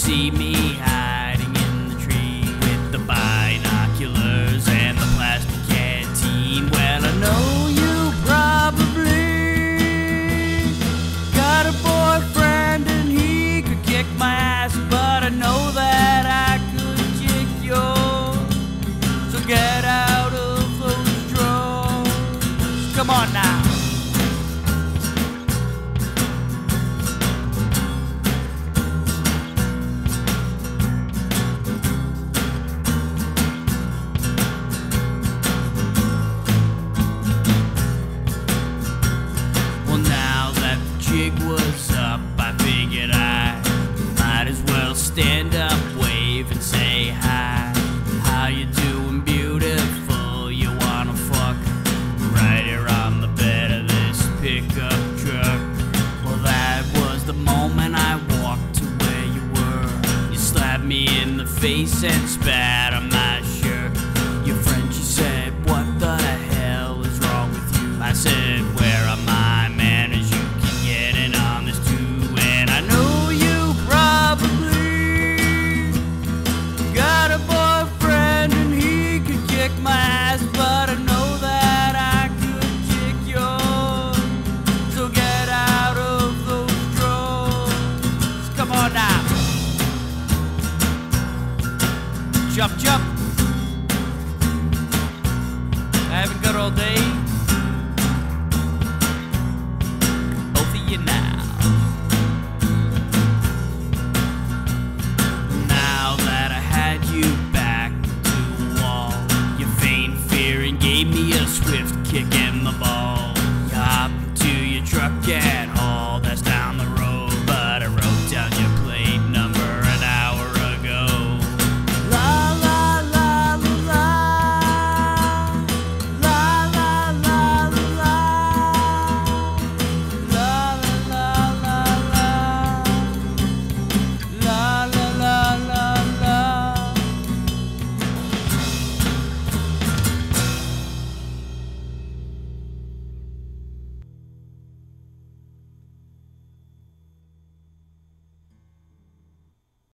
see me figured I might as well stand up, wave, and say hi. How you doing, beautiful? You wanna fuck? Right here on the bed of this pickup truck. Well, that was the moment I walked to where you were. You slapped me in the face and spat on my Jump, jump. Having a good old day. Both of you now. Now that I had you back to the wall, you feigned fear and gave me a swift kick in the ball. You hopped into your truck and